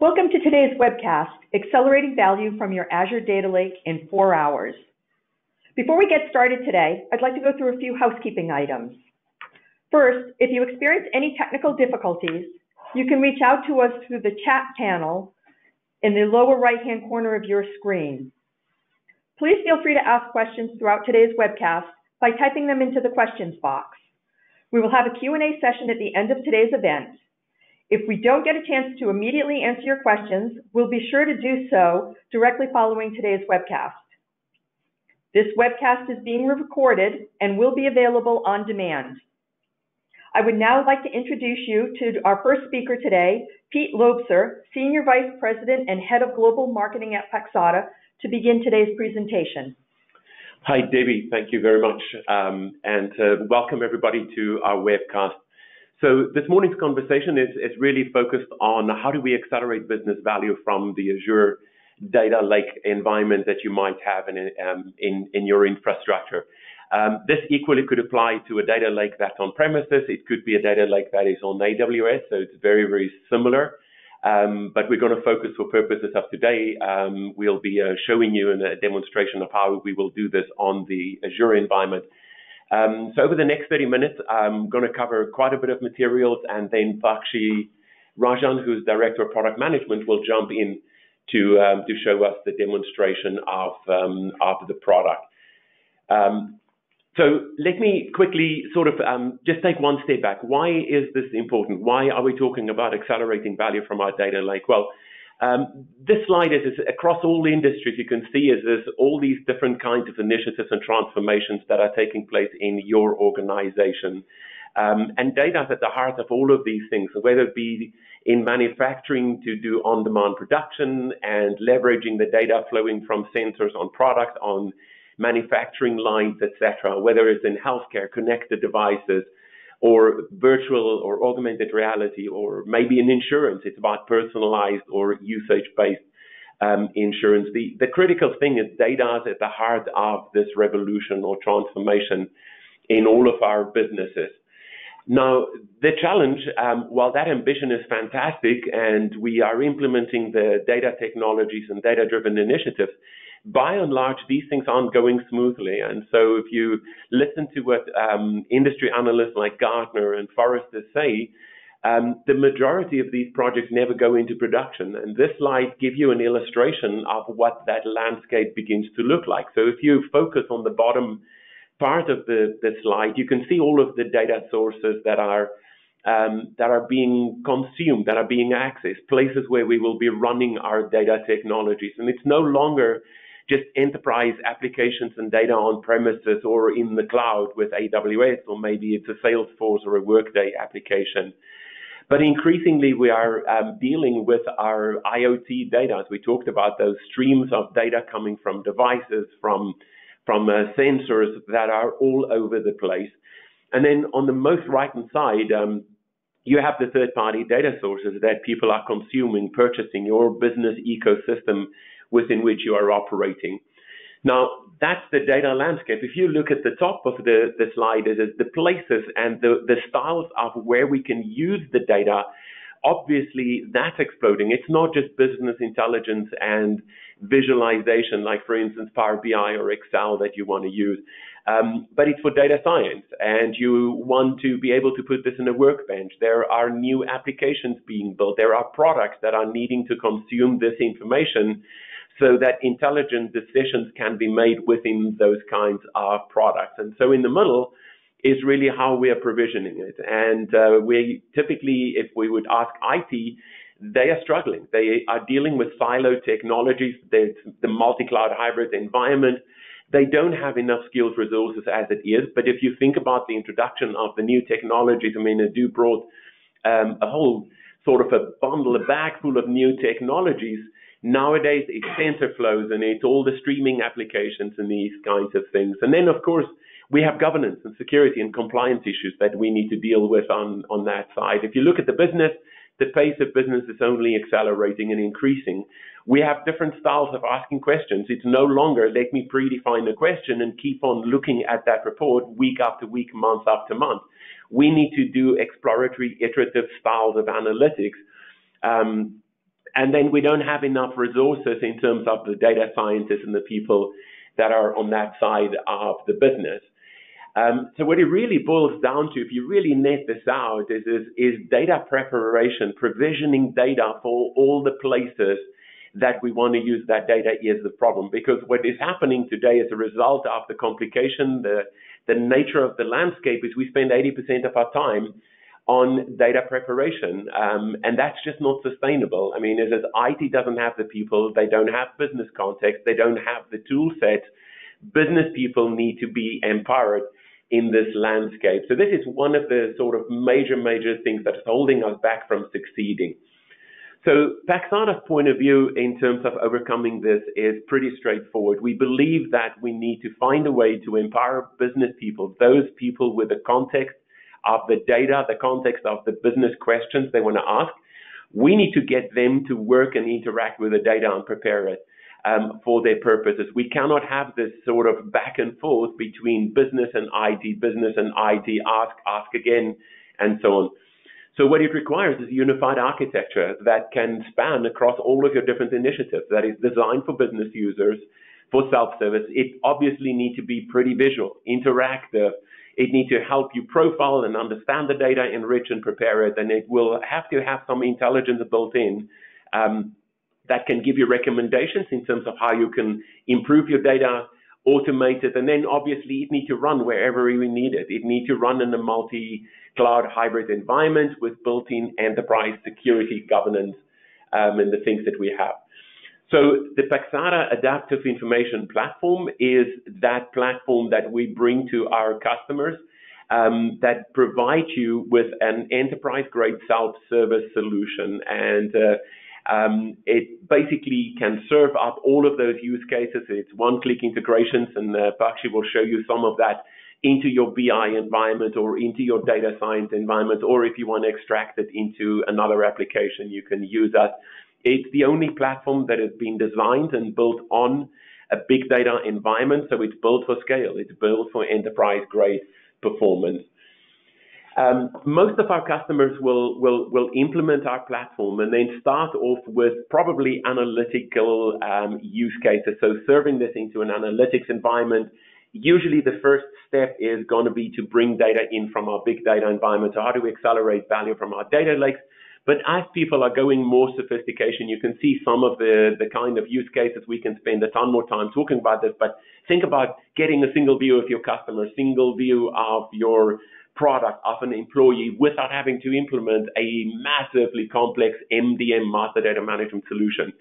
Welcome to today's webcast, Accelerating Value from Your Azure Data Lake in 4 Hours. Before we get started today, I'd like to go through a few housekeeping items. First, if you experience any technical difficulties, you can reach out to us through the chat panel in the lower right-hand corner of your screen. Please feel free to ask questions throughout today's webcast by typing them into the questions box. We will have a Q&A session at the end of today's event. If we don't get a chance to immediately answer your questions, we'll be sure to do so directly following today's webcast. This webcast is being recorded and will be available on demand. I would now like to introduce you to our first speaker today, Piet Loubser, Senior Vice President and Head of Global Marketing at Paxata, to begin today's presentation. Hi, Debbie. Thank you very much. Um, and uh, welcome everybody to our webcast. So this morning's conversation is, is really focused on how do we accelerate business value from the Azure data lake environment that you might have in, um, in, in your infrastructure. Um, this equally could apply to a data lake that's on premises. It could be a data lake that is on AWS, so it's very, very similar. Um, but we're going to focus for purposes of today. Um, we'll be uh, showing you in a demonstration of how we will do this on the Azure environment. Um, so over the next 30 minutes, I'm going to cover quite a bit of materials, and then Bakshi Rajan, who's Director of Product Management, will jump in to um, to show us the demonstration of um, of the product. Um, so let me quickly sort of um, just take one step back. Why is this important? Why are we talking about accelerating value from our data lake? Well, um, this slide is, is, across all the industries you can see is there's all these different kinds of initiatives and transformations that are taking place in your organization. Um, and data is at the heart of all of these things, whether it be in manufacturing to do on-demand production and leveraging the data flowing from sensors on products, on manufacturing lines, etc., whether it's in healthcare, connected devices, or virtual or augmented reality, or maybe in insurance. It's about personalized or usage-based um, insurance. The, the critical thing is data is at the heart of this revolution or transformation in all of our businesses. Now, the challenge, um, while that ambition is fantastic and we are implementing the data technologies and data driven initiatives, by and large, these things aren't going smoothly. And so if you listen to what um, industry analysts like Gartner and Forrester say, um, the majority of these projects never go into production. And this slide gives you an illustration of what that landscape begins to look like. So if you focus on the bottom part of the, the slide, you can see all of the data sources that are um, that are being consumed, that are being accessed, places where we will be running our data technologies. And it's no longer just enterprise applications and data on premises or in the cloud with AWS, or maybe it's a Salesforce or a Workday application. But increasingly, we are um, dealing with our IoT data. As we talked about, those streams of data coming from devices, from from uh, sensors that are all over the place. And then on the most right-hand side, um, you have the third-party data sources that people are consuming, purchasing your business ecosystem within which you are operating. Now, that's the data landscape. If you look at the top of the, the slide, it is the places and the, the styles of where we can use the data. Obviously, that's exploding. It's not just business intelligence and visualization, like, for instance, Power BI or Excel that you want to use. Um, but it's for data science, and you want to be able to put this in a workbench. There are new applications being built. There are products that are needing to consume this information so that intelligent decisions can be made within those kinds of products. And so in the middle is really how we are provisioning it. And uh, we typically, if we would ask IT, they are struggling. They are dealing with silo technologies, the, the multi-cloud hybrid environment. They don't have enough skilled resources as it is. But if you think about the introduction of the new technologies, I mean, Hadoop brought um, a whole sort of a bundle, a bag full of new technologies Nowadays, it's TensorFlows and it's all the streaming applications and these kinds of things. And then, of course, we have governance and security and compliance issues that we need to deal with on, on that side. If you look at the business, the pace of business is only accelerating and increasing. We have different styles of asking questions. It's no longer let me predefine a question and keep on looking at that report week after week, month after month. We need to do exploratory, iterative styles of analytics. Um, and then we don't have enough resources in terms of the data scientists and the people that are on that side of the business. Um, so what it really boils down to, if you really net this out, is, is, is data preparation, provisioning data for all the places that we want to use that data is the problem. Because what is happening today as a result of the complication, the, the nature of the landscape is we spend 80% of our time on data preparation, um, and that's just not sustainable. I mean, as IT doesn't have the people, they don't have business context, they don't have the tool set. Business people need to be empowered in this landscape. So this is one of the sort of major, major things that is holding us back from succeeding. So Paxata's point of view in terms of overcoming this is pretty straightforward. We believe that we need to find a way to empower business people, those people with the context of the data, the context of the business questions they want to ask. We need to get them to work and interact with the data and prepare it um, for their purposes. We cannot have this sort of back and forth between business and IT, business and IT, ask, ask again, and so on. So what it requires is a unified architecture that can span across all of your different initiatives that is designed for business users, for self-service. It obviously needs to be pretty visual, interactive. It needs to help you profile and understand the data, enrich and prepare it, and it will have to have some intelligence built in um, that can give you recommendations in terms of how you can improve your data, automate it, and then obviously it needs to run wherever you need it. It needs to run in a multi-cloud hybrid environment with built-in enterprise security governance um, and the things that we have. So the Paxata Adaptive Information Platform is that platform that we bring to our customers um, that provides you with an enterprise-grade self-service solution. And uh, um, it basically can serve up all of those use cases. It's one-click integrations, and uh, will show you some of that into your BI environment or into your data science environment, or if you want to extract it into another application, you can use that. It's the only platform that has been designed and built on a big data environment, so it's built for scale. It's built for enterprise-grade performance. Um, most of our customers will, will, will implement our platform and then start off with probably analytical um, use cases. So serving this into an analytics environment, usually the first step is going to be to bring data in from our big data environment. So how do we accelerate value from our data lakes? But as people are going more sophistication, you can see some of the, the kind of use cases. We can spend a ton more time talking about this, but think about getting a single view of your customer, single view of your product of an employee without having to implement a massively complex MDM master data management solution.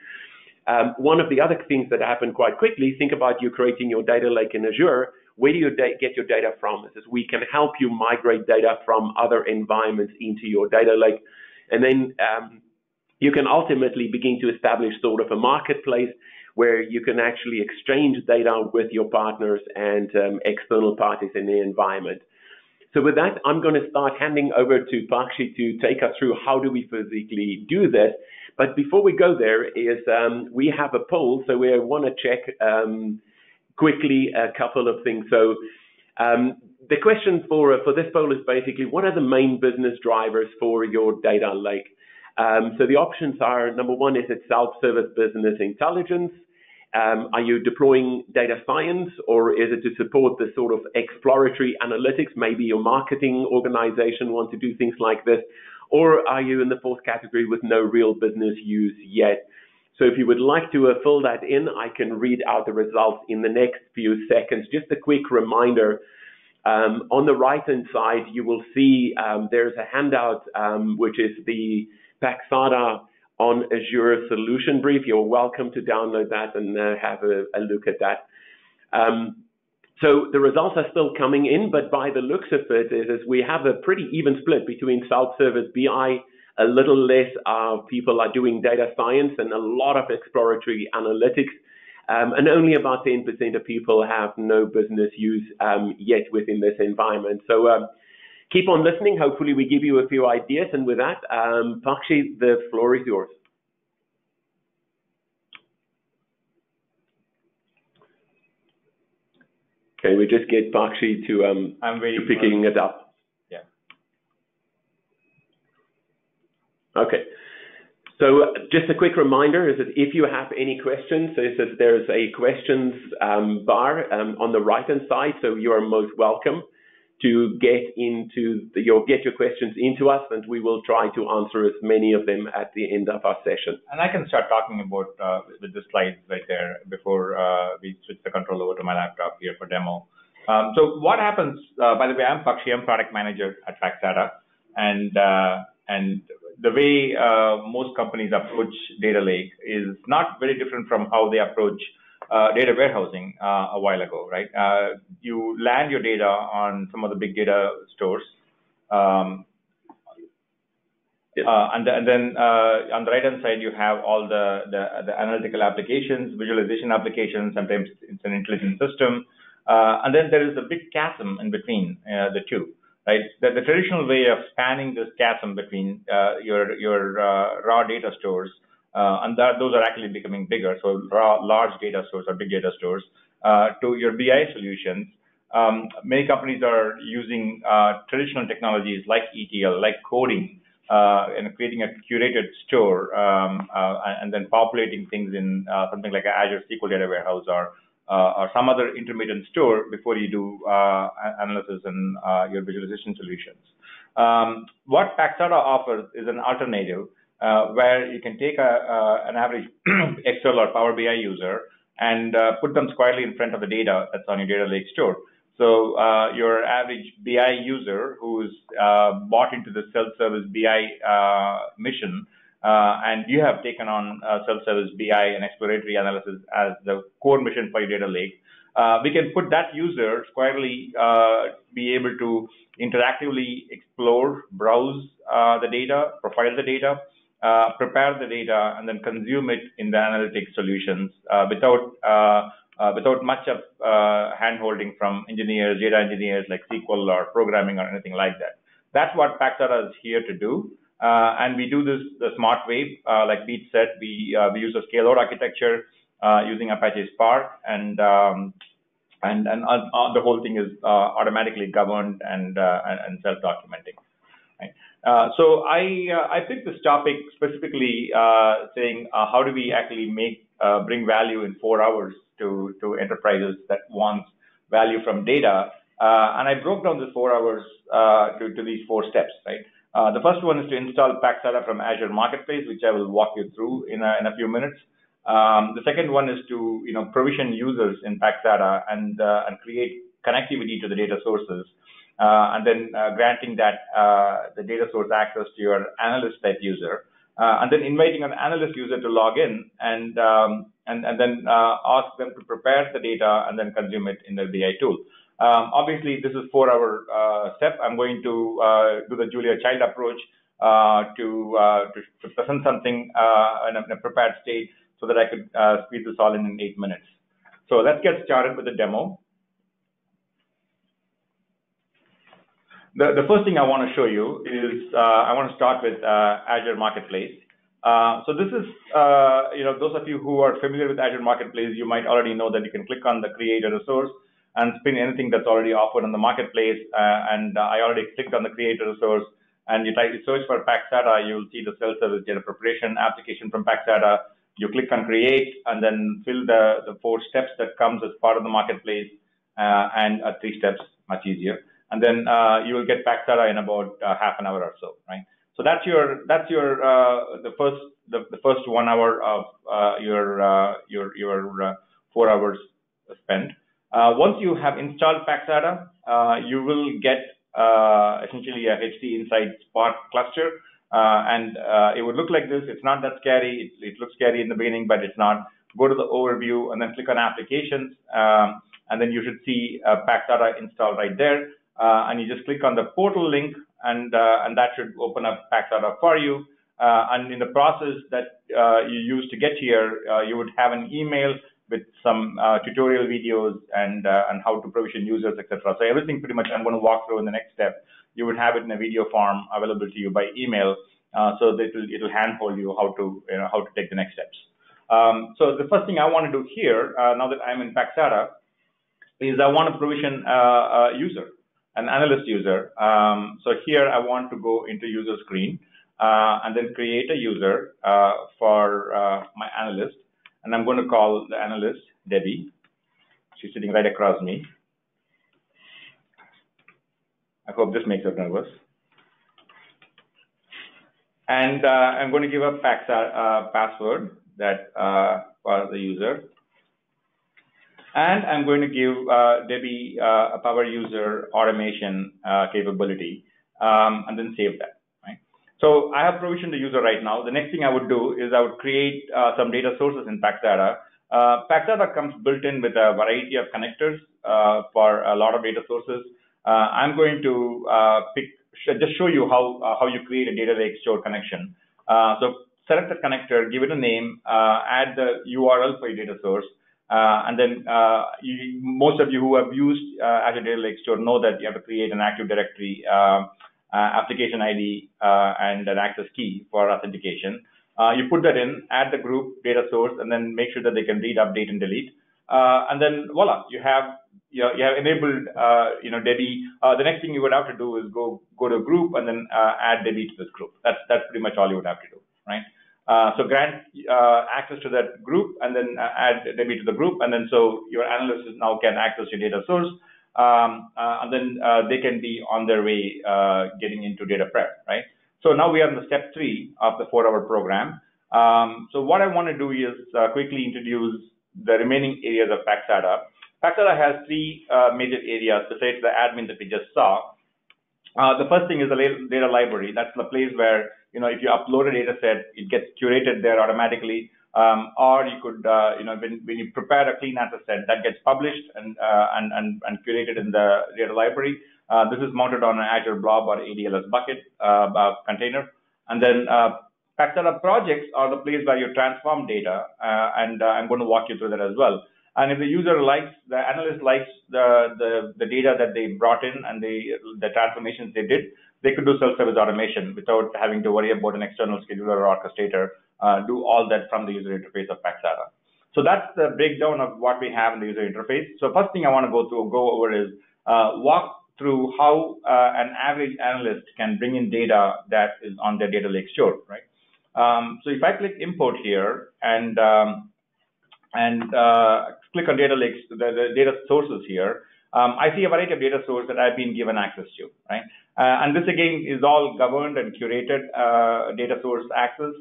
Um, one of the other things that happen quite quickly, think about you creating your data lake in Azure. Where do you get your data from? This is we can help you migrate data from other environments into your data lake. And then um, you can ultimately begin to establish sort of a marketplace where you can actually exchange data with your partners and um, external parties in the environment. So with that, I'm going to start handing over to Pakshi to take us through how do we physically do this. But before we go there is um, we have a poll, so we want to check um, quickly a couple of things. So um, the question for for this poll is basically what are the main business drivers for your data lake? Um, so the options are number one is it self-service business intelligence. Um, are you deploying data science or is it to support the sort of exploratory analytics? Maybe your marketing organization want to do things like this. Or are you in the fourth category with no real business use yet? So if you would like to uh, fill that in, I can read out the results in the next few seconds. Just a quick reminder. Um, on the right-hand side, you will see um, there's a handout, um, which is the Paxata on Azure Solution Brief. You're welcome to download that and uh, have a, a, look at that. Um, so the results are still coming in, but by the looks of it, is, is we have a pretty even split between self-service BI, a little less of people are doing data science and a lot of exploratory analytics. Um, and only about 10% of people have no business use um, yet within this environment. So um, keep on listening. Hopefully, we give you a few ideas. And with that, um, Pakshi, the floor is yours. Can we just get Pakshi to um I'm to picking it up? Yeah. Okay. So just a quick reminder is that if you have any questions, is that there's a questions um, bar um, on the right-hand side, so you are most welcome to get into the, your get your questions into us, and we will try to answer as many of them at the end of our session. And I can start talking about uh, with the slides right there before uh, we switch the control over to my laptop here for demo. Um, so what happens? Uh, by the way, I'm Pakshi, I'm product manager at Paxata, and uh, and the way uh, most companies approach data lake is not very different from how they approach uh, data warehousing uh, a while ago, right? Uh, you land your data on some of the big data stores. Um, uh, and, and, then uh, on the right hand side, you have all the, the, the, analytical applications, visualization applications, sometimes it's an intelligent system. and then there is a big chasm in between the two right? The, the, traditional way of spanning this chasm between uh, your your uh, raw data stores, uh, and that, those are actually becoming bigger. So raw large data stores or big data stores uh, to your BI solutions. Um, many companies are using uh, traditional technologies like ETL, like coding, uh, and creating a curated store, um, and then populating things in something like Azure SQL Data Warehouse or uh, or some other intermediate store before you do uh, analysis and uh, your visualization solutions. Um, what Paxata offers is an alternative where you can take a, an average Excel or Power BI user and put them squarely in front of the data that's on your data lake store. So uh, your average BI user who's uh, bought into the self-service BI uh, mission uh, and you have taken on uh, self-service BI and exploratory analysis as the core mission for your data lake. Uh, we can put that user squarely uh, be able to interactively explore, browse uh, the data, profile the data, uh, prepare the data, and then consume it in the analytics solutions without without much of handholding from engineers, data engineers like SQL or programming or anything like that. That's what Paxata is here to do. Uh, and we do this the smart way. Uh, like Piet said, we uh, we use a scale-out architecture uh, using Apache Spark, and um, and and uh, uh, the whole thing is automatically governed and self-documenting. So I I picked this topic specifically saying how do we actually make bring value in four hours to enterprises that wants value from data, and I broke down the four hours to to these four steps, right? Uh, the first one is to install Paxata from Azure Marketplace, which I will walk you through in a, in a few minutes. Um, the second one is to you know provision users in Paxata and uh, and create connectivity to the data sources, uh, and then uh, granting that uh, the data source access to your analyst type user, uh, and then inviting an analyst user to log in and um, and and then ask them to prepare the data and then consume it in the BI tool. Um, obviously, this is for our uh, step. I'm going to uh, do the Julia Child approach uh, to, uh, to, to, present something uh, in a, in, a, prepared state so that I could uh, squeeze this all in in eight minutes. So let's get started with the demo. The, the first thing I want to show you is I want to start with Azure Marketplace. Uh, so this is, uh, you know, those of you who are familiar with Azure Marketplace, you might already know that you can click on the create a resource and spin anything that's already offered on the marketplace. Uh, and uh, I already clicked on the creator resource and you type search for Paxata, you'll see the self-service data preparation application from Paxata. You click on create and then fill the, the four steps that comes as part of the marketplace uh, and uh, three steps, much easier. And then uh, you will get Paxata in about uh, half an hour or so, right? So that's your that's your the first the, the first one hour of your your your four hours spent. Uh, once you have installed Paxata, uh, you will get uh, essentially a HDInsight Spark cluster. and it would look like this. It's not that scary. It, it, looks scary in the beginning, but it's not. Go to the overview and then click on applications. Um, and then you should see Paxata installed right there. and you just click on the portal link and, and that should open up Paxata for you. Uh, and in the process that uh, you use to get here, uh, you would have an email with some uh, tutorial videos and uh, and how to provision users, etc. So everything pretty much I'm going to walk through in the next step. You would have it in a video form available to you by email, uh, so that it'll, it'll handhold you how to you know how to take the next steps. Um, so the first thing I want to do here, uh, now that I'm in Paxata, is I want to provision a user, an analyst user. Um, so here I want to go into user screen. and then create a user for my analyst. And I'm going to call the analyst Debbie. She's sitting right across me. I hope this makes her nervous. And uh, I'm going to give a uh, password that uh, for the user. And I'm going to give uh, Debbie uh, a power user automation uh, capability um, and then save that. So I have provisioned the user right now. The next thing I would do is I would create uh, some data sources in Paxata. Uh, Paxata comes built in with a variety of connectors uh, for a lot of data sources. I'm going to pick just show you how uh, how you create a data lake store connection. Uh, so select the connector, give it a name, uh, add the URL for your data source, and then you, most of you who have used Azure Data Lake Store know that you have to create an Active Directory application ID and an access key for authentication. you put that in, add the group data source, and then make sure that they can read, update, and delete. Uh, and then voila, you have you, know, you have enabled uh, you know Debbie. Uh, the next thing you would have to do is go go to a group and then uh, add Debbie to this group. That's that's pretty much all you would have to do, right? Uh, so grant uh, access to that group and then add Debbie to the group, and then so your analysts now can access your data source, um, and then they can be on their way getting into data prep, right? So now we are in the step three of the four-hour program. Um, so what I want to do is quickly introduce the remaining areas of Paxata. Paxata has three uh, major areas besides the admin that we just saw. Uh, the first thing is the data library. That's the place where, you know, if you upload a data set, it gets curated there automatically. Um, or you could, uh, you know, when, when you prepare a clean answer set, that gets published and, uh, and, and, and curated in the data library. Uh, this is mounted on an Azure Blob or ADLS bucket uh, container. And then Paxata projects are the place where you transform data, uh, and uh, I'm going to walk you through that as well. And if the user likes, the analyst likes the, the, the data that they brought in and the, the transformations they did, they could do self-service automation without having to worry about an external scheduler or orchestrator, uh, do all that from the user interface of Paxata. So that's the breakdown of what we have in the user interface. So first thing I want to go through, go over is uh, walk through how uh, an average analyst can bring in data that is on their data lake store, right? Um, so if I click import here and um, and uh, click on data lakes, the, the data sources here, um, I see a variety of data sources that I've been given access to, right? Uh, and this again is all governed and curated uh, data source access.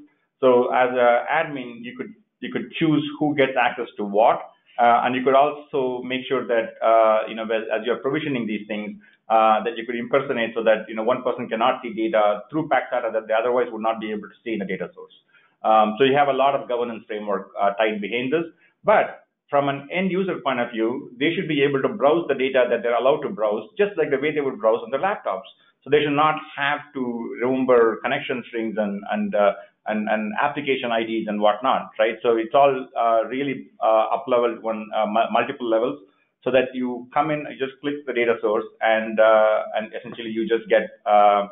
So as an admin, you could you could choose who gets access to what, uh, and you could also make sure that uh, you know as you're provisioning these things, uh, that you could impersonate so that you know one person cannot see data through Paxata that they otherwise would not be able to see in a data source. Um, so you have a lot of governance framework uh, tied behind this. But from an end user point of view, they should be able to browse the data that they're allowed to browse, just like the way they would browse on their laptops. So they should not have to remember connection strings and and uh, and, and application IDs and whatnot, right? So it's all uh, really uh, up leveled one uh, multiple levels so that you come in, you just click the data source, and uh, and essentially you just get uh,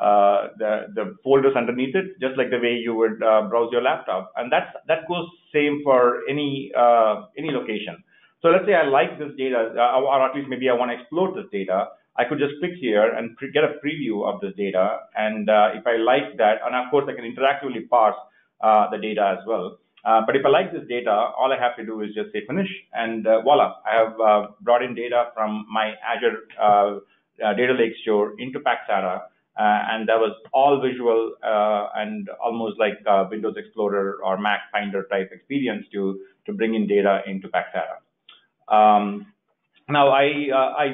uh, the the folders underneath it, just like the way you would browse your laptop, and that's that goes same for any any location. So let's say I like this data, or at least maybe I want to explore this data. I could just click here and get a preview of this data, and if I like that, and of course I can interactively parse the data as well. Uh, but if I like this data, all I have to do is just say finish, and uh, voila, I have uh, brought in data from my Azure uh, uh, Data Lake store into Paxata, and that was all visual and almost like Windows Explorer or Mac Finder type experience to to bring in data into Paxata. Um, now, I I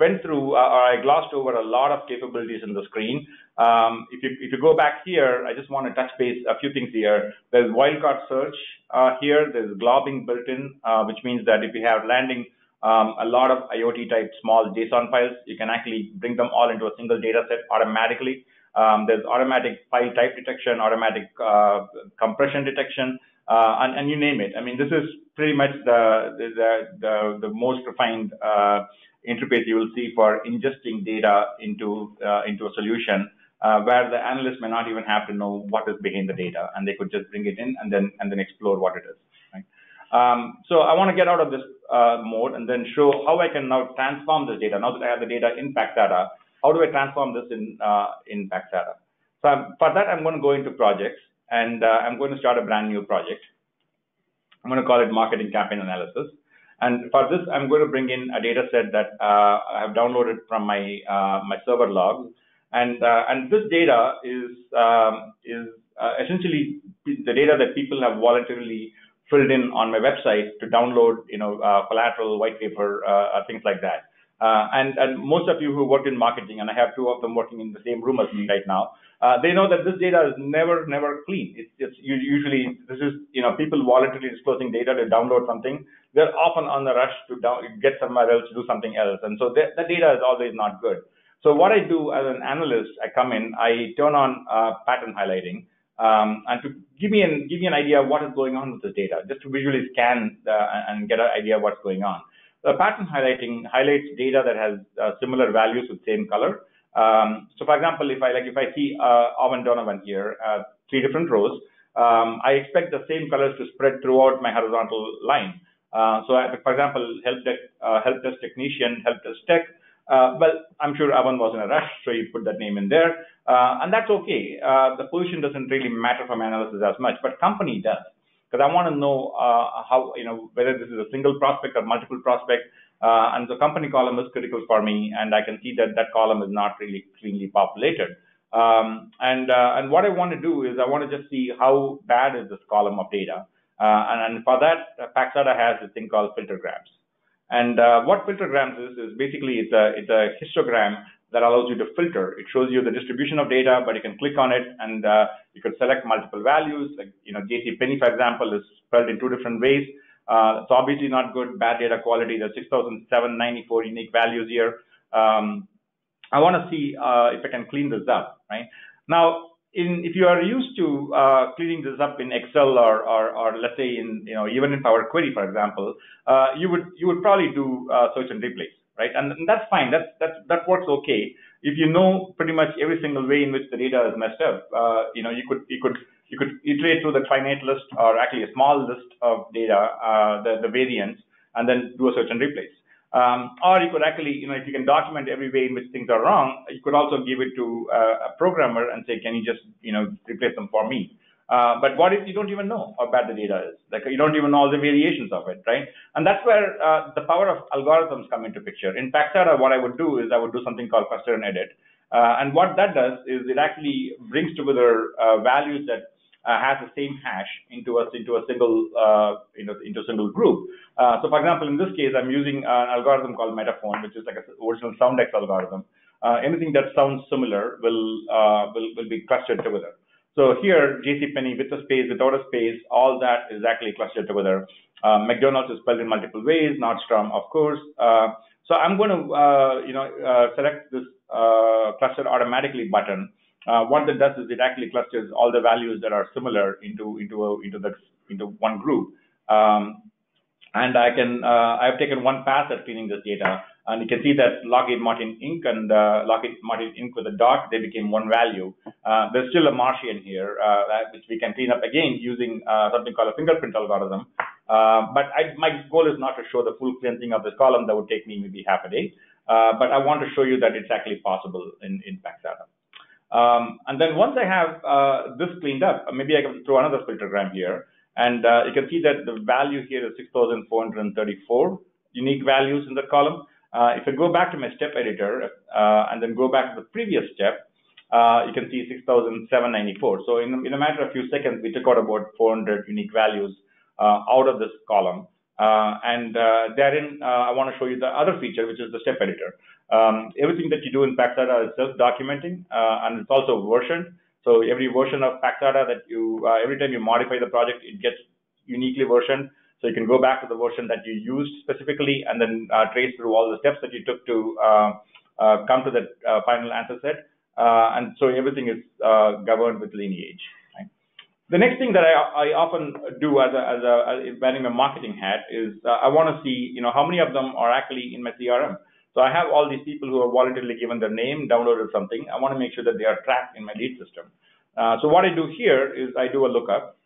went through or I glossed over a lot of capabilities in the screen. Um, if, you, if you go back here, I just want to touch base a few things here. There's wildcard search uh, here. There's globbing built in, uh, which means that if you have landing um, a lot of IoT type small JSON files, you can actually bring them all into a single data set automatically. Um, there's automatic file type detection, automatic uh, compression detection, uh, and, and, you name it. I mean, this is pretty much the the the, the most refined uh, interface you will see for ingesting data into uh, into a solution uh, where the analyst may not even have to know what is behind the data, and they could just bring it in and then and then explore what it is. Um, so I want to get out of this uh, mode and then show how I can now transform this data. Now that I have the data in Paxata, how do I transform this in uh, in? So I'm, for that, I'm going to go into projects and uh, I'm going to start a brand new project. I'm going to call it marketing campaign analysis. And for this, I'm going to bring in a data set that uh, I have downloaded from my uh, my server logs. And uh, and this data is um, is uh, essentially the data that people have voluntarily filled in on my website to download, you know, uh, collateral, white paper, things like that. And, and most of you who work in marketing, and I have two of them working in the same room as me right now, uh, they know that this data is never, never clean. It's, it's usually, this is, you know, people voluntarily disclosing data to download something. They're often on the rush to down, get somewhere else to do something else. And so the, data is always not good. So what I do as an analyst, I come in, I turn on uh, pattern highlighting, um, and to give me an give me an idea of what is going on with this data, just to visually scan the, and get an idea of what's going on. The pattern highlighting highlights data that has uh, similar values with same color. Um, so for example, if I like if I see uh, Owen Donovan here, uh, three different rows, um, I expect the same colors to spread throughout my horizontal line. Uh, so I, for example, help desk, uh, help desk technician, help desk tech. Uh, well, I'm sure Owen was in a rush, so you put that name in there, uh, and that's okay. Uh, the position doesn't really matter from analysis as much, but company does because I want to know uh, how, you know, whether this is a single prospect or multiple prospect. Uh, and the company column is critical for me, and I can see that that column is not really cleanly populated. Um, and uh, and what I want to do is I want to just see how bad is this column of data. Uh, and, and, for that, uh, Paxata has a thing called filtergrams. And uh, what filtergrams is is basically it's a it's a histogram that allows you to filter. It shows you the distribution of data, but you can click on it and uh, you can select multiple values. Like, you know, JC Penney, for example, is spelled in two different ways. Uh, it's obviously not good, bad data quality. There's 6,794 unique values here. Um, I want to see uh, if I can clean this up, right? Now, in, if you are used to uh, cleaning this up in Excel or, or, or, let's say in, you know, even in Power Query, for example, uh, you would you would probably do uh, search and replace right? And, that's fine. That's, that's, that works okay. If you know pretty much every single way in which the data is messed up, uh, you know, you could, you could, you could iterate through the finite list or actually a small list of data, uh, the, the variants, and then do a search and replace. Um, or you could actually, you know, if you can document every way in which things are wrong, you could also give it to uh, a programmer and say, can you just, you know, replace them for me? Uh, but what if you don't even know how bad the data is? Like you don't even know all the variations of it, right? And that's where uh, the power of algorithms come into picture. In Paxata, what I would do is I would do something called cluster and edit. Uh, and what that does is it actually brings together uh, values that has the same hash into a into a single you know into a single group. so, for example, in this case, I'm using an algorithm called Metaphone, which is like an original Soundex algorithm. anything that sounds similar will will will be clustered together. So here, JCPenney with a space, without a space, all that is actually clustered together. Uh, McDonald's is spelled in multiple ways, Nordstrom, of course. Uh, so I'm going to, uh, you know, uh, select this uh, cluster automatically button. Uh, what that does is it actually clusters all the values that are similar into into a, into the into one group. Um, and I can I've taken one pass at cleaning this data. And you can see that Lockheed Martin Inc. and uh, Lockheed Martin Inc. with a dot, they became one value. Uh, there's still a Martian here, uh, which we can clean up again using uh, something called a fingerprint algorithm. Uh, but I, my goal is not to show the full cleansing of this column. That would take me maybe half a day. Uh, but I want to show you that it's actually possible in, in Paxata. Um, and then once I have this cleaned up, maybe I can throw another filtergram here. And you can see that the value here is 6,434 unique values in the column. Uh, if I go back to my step editor uh, and then go back to the previous step, uh, you can see 6,794. So in, in a matter of a few seconds, we took out about 400 unique values uh, out of this column. Uh, and uh, therein, I want to show you the other feature, which is the step editor. Um, everything that you do in Paxata is self-documenting, and it's also versioned. So every version of Paxata that you, every time you modify the project, it gets uniquely versioned. So you can go back to the version that you used specifically and then uh, trace through all the steps that you took to uh, uh, come to that uh, final answer set. Uh, and so everything is uh, governed with lineage. The next thing that I, I often do as a, as a as wearing a marketing hat is I want to see, you know, how many of them are actually in my CRM. So I have all these people who have voluntarily given their name, downloaded something. I want to make sure that they are tracked in my lead system. so what I do here is I do a lookup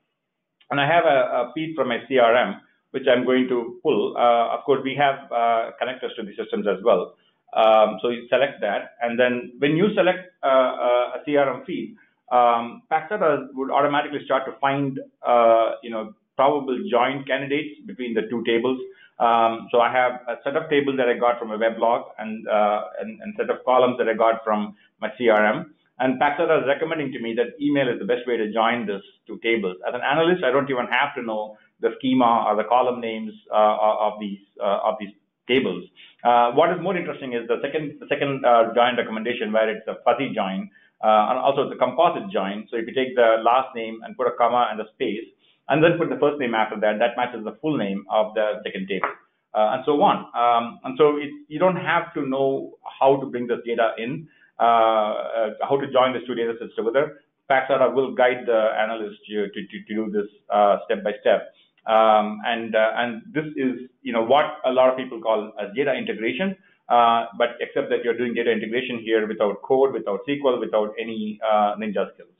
and I have a, a feed from my CRM, which I'm going to pull. Uh, of course, we have uh, connectors to the systems as well. Um, so you select that, and then when you select uh, uh a CRM feed, um, Paxata would automatically start to find, uh, you know, probable joint candidates between the two tables. Um, so I have a set of tables that I got from a weblog and, uh, and, and set of columns that I got from my CRM. And Paxata is recommending to me that email is the best way to join these two tables. As an analyst, I don't even have to know the schema or the column names uh, of these uh, of these tables. Uh, what is more interesting is the second the second uh, join recommendation where it's a fuzzy join uh, and also the composite join. So if you take the last name and put a comma and a space, and then put the first name after that, that matches the full name of the second table, uh, and so on. Um, and so it, you don't have to know how to bring this data in, uh, uh how to join these two data sets together. Paxata will guide the analyst to, to, to do this uh, step by step. Um, and uh, and this is you know what a lot of people call as data integration. Uh, but except that you're doing data integration here without code, without SQL, without any Ninja skills.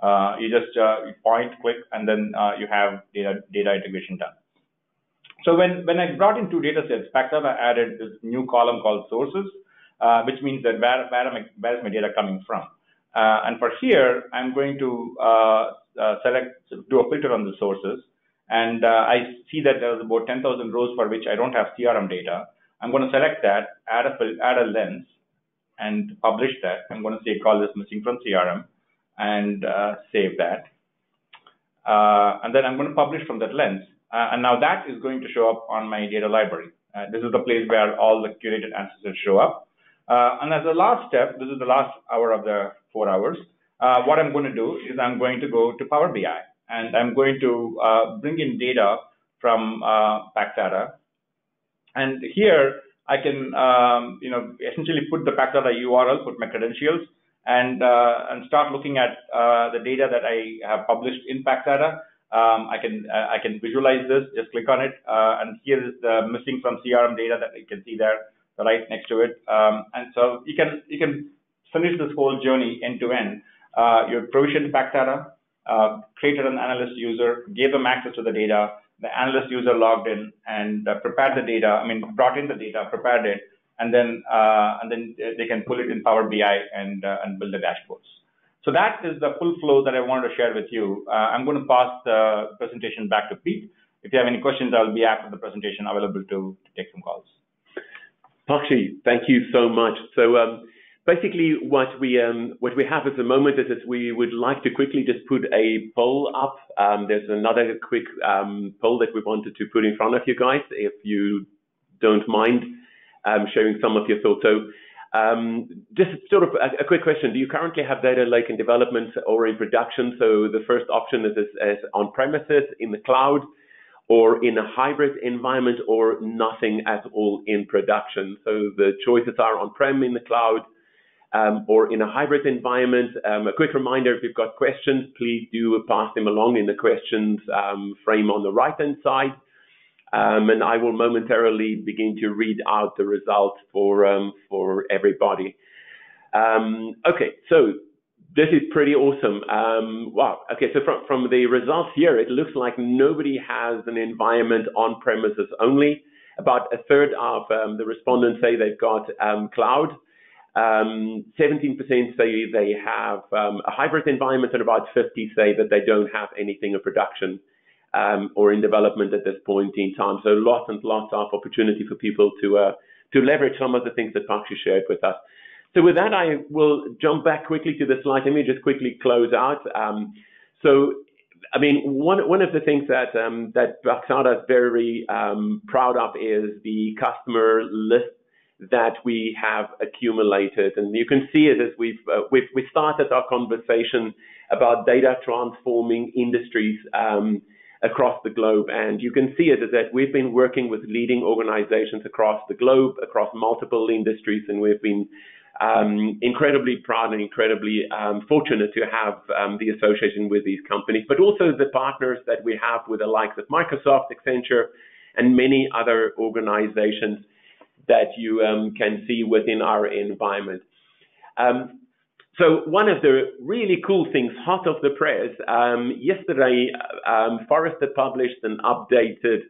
Uh, you just uh, point, click, and then uh, you have data data integration done. So when when I brought in two data sets, back up, I added this new column called sources, uh, which means that where where, I, where is my data coming from? and for here, I'm going to select do a filter on the sources, and I see that there's about 10,000 rows for which I don't have CRM data. I'm going to select that, add a, add a lens, and publish that. I'm going to say call this missing from CRM and uh, save that. Uh, and then I'm going to publish from that lens. Uh, and now that is going to show up on my data library. Uh, this is the place where all the curated answers show up. Uh, and as the last step, this is the last hour of the four hours, uh, what I'm going to do is I'm going to go to Power BI and I'm going to bring in data from Paxata and here I can, um, you know, essentially put the Paxata URL, put my credentials, and uh, and start looking at uh, the data that I have published in Paxata. Um, I can uh, I can visualize this. Just click on it, and here is the missing from CRM data that you can see there, right next to it. Um, and so you can you can finish this whole journey end to end. Uh, you provisioned Paxata, uh, created an analyst user, gave them access to the data, the analyst user logged in and uh, prepared the data, I mean, brought in the data, prepared it, and then uh, and then they can pull it in Power BI and uh, and build the dashboards. So that is the full flow that I wanted to share with you. Uh, I'm going to pass the presentation back to Piet. If you have any questions, I'll be after the presentation available to, to take some calls. Pakshi, thank you so much. So um, basically what we um, what we have at the moment is that we would like to quickly just put a poll up. Um, there's another quick um, poll that we wanted to put in front of you guys, if you don't mind um, sharing some of your thoughts. So um, just sort of a, a, quick question. Do you currently have data lake in development or in production? So the first option is, is, on premises, in the cloud, or in a hybrid environment, or nothing at all in production. So the choices are on-prem in the cloud, um, or in a hybrid environment. Um, a quick reminder, if you've got questions, please do pass them along in the questions um, frame on the right-hand side. Um, and I will momentarily begin to read out the results for, um, for everybody. Um, okay, so this is pretty awesome. wow. Okay, so from, from the results here, it looks like nobody has an environment on premises only. About a third of the respondents say they've got cloud. Um, 17% say they have um, a hybrid environment, and about 50 say that they don't have anything in production um, or in development at this point in time. So lots and lots of opportunity for people to uh, to leverage some of the things that Pakshi shared with us. So with that, I will jump back quickly to the slide. Let me just quickly close out. Um, so, I mean, one one of the things that um, that Paxata is very um, proud of is the customer list that we have accumulated. And you can see it as we've, uh, we've we started our conversation about data transforming industries um, across the globe. And you can see it as that we've been working with leading organizations across the globe, across multiple industries, and we've been um, incredibly proud and incredibly um, fortunate to have um, the association with these companies, but also the partners that we have with the likes of Microsoft, Accenture, and many other organizations that you um, can see within our environment. Um, so one of the really cool things, hot off the press, um, yesterday, um, Forrester published an updated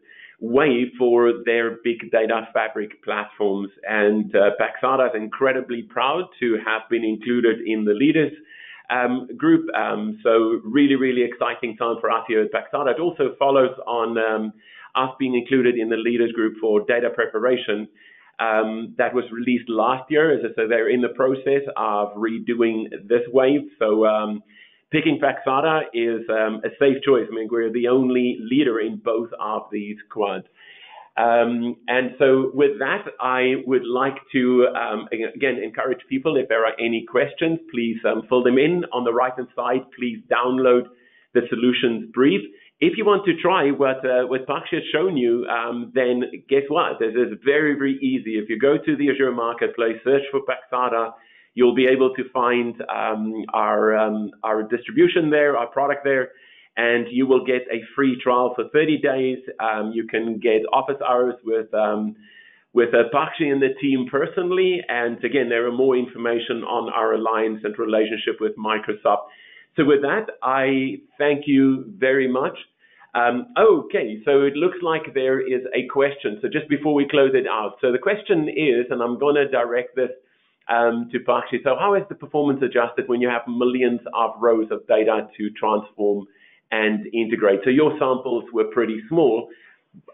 way for their big data fabric platforms. And uh, is incredibly proud to have been included in the leaders um, group. Um, so really, really exciting time for us here at Paxata. It also follows on um, us being included in the leaders group for data preparation. Um, that was released last year. Said, they're in the process of redoing this wave. So um, picking Paxata is um, a safe choice. I mean, we're the only leader in both of these quads. Um, and so with that, I would like to, um, again, encourage people, if there are any questions, please um, fill them in on the right-hand side. Please download the solutions brief. If you want to try what, uh, what Paksha has shown you, um, then guess what? This is very, very easy. If you go to the Azure Marketplace, search for Paxata, you'll be able to find um, our, um, our distribution there, our product there, and you will get a free trial for 30 days. Um, you can get office hours with um, with Apache and the team personally. And again, there are more information on our alliance and relationship with Microsoft. So with that, I thank you very much. Um, okay, so it looks like there is a question. So just before we close it out, so the question is, and I'm going to direct this um, to Pakshi. So how is the performance adjusted when you have millions of rows of data to transform and integrate. So your samples were pretty small.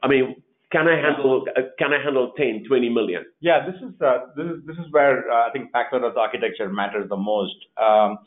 I mean, can I handle uh, can I handle 10, 20 million? Yeah, this is uh, this is this is where uh, I think Paxata's architecture matters the most. Um,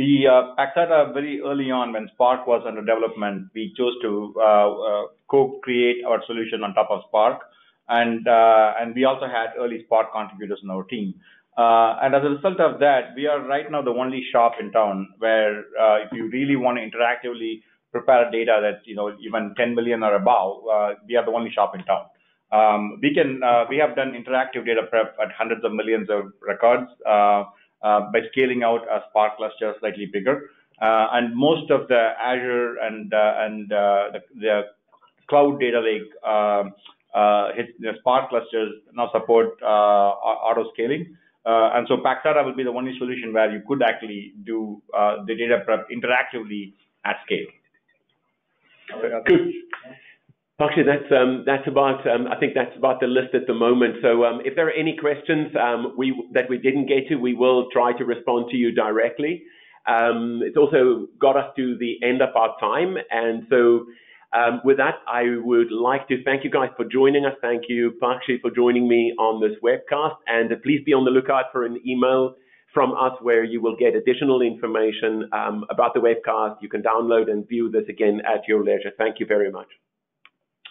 we uh, Paxata very early on when Spark was under development, we chose to uh, uh, co-create our solution on top of Spark, and uh, and we also had early Spark contributors in our team. Uh, and as a result of that, we are right now the only shop in town where uh, if you really want to interactively prepare data that you know even 10 million or above, uh, we are the only shop in town. Um, we can uh, we have done interactive data prep at hundreds of millions of records uh, uh by scaling out a Spark cluster slightly bigger, uh, and most of the Azure and uh, and the, the, cloud data lake um, the Spark clusters now support auto scaling. and so Paxata will be the only solution where you could actually do the data prep interactively at scale. Good. Actually, that's um, that's about um, I think that's about the list at the moment. So um, if there are any questions um, we that we didn't get to, we will try to respond to you directly. Um, it's also got us to the end of our time, and so um, with that, I would like to thank you guys for joining us. Thank you, Pakshi, for joining me on this webcast, and please be on the lookout for an email from us where you will get additional information um, about the webcast. You can download and view this again at your leisure. Thank you very much.